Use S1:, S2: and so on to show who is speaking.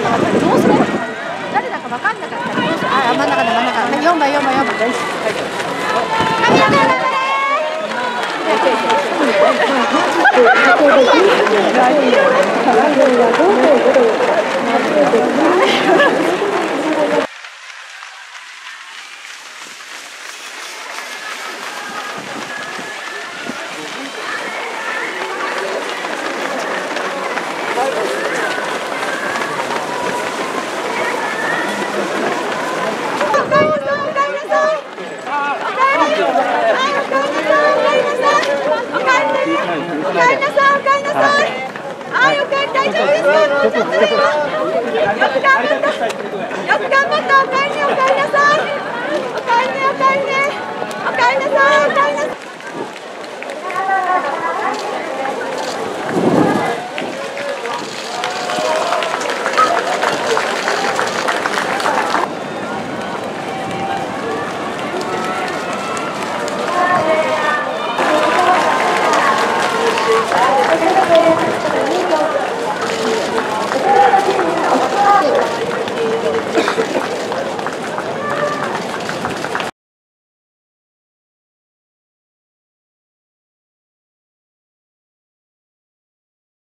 S1: かんなかったらどうする誰だかわかんなかったらあ真ん中だ真ん中だ番四番四番大丈夫神谷頑張れーいろいろ
S2: はい、おかえり大丈夫ですか。ちょっと今よく頑張った。
S3: 감사합니다. 아, 네.